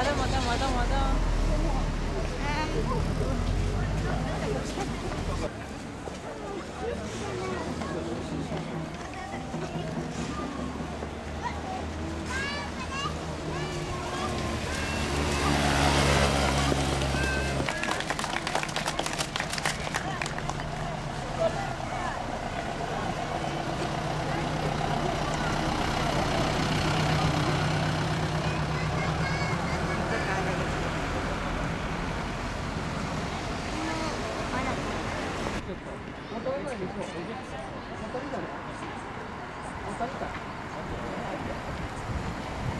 没得没得没得没得。当から。でし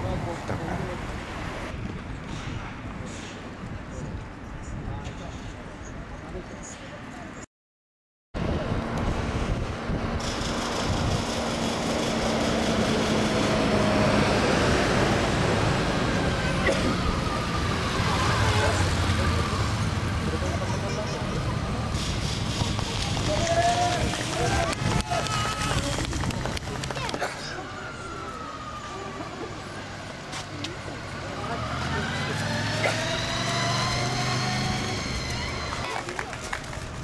ょた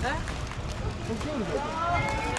哎，不进去。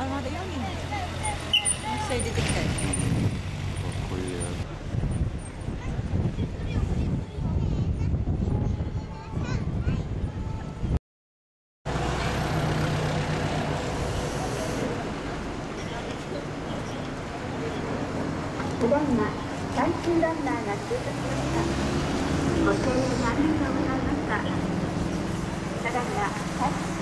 あまだ4人際出てきたよかっこういうただい。ま最終ランナーが通過しましたご声援ありがとうございましたただいま最終ランナー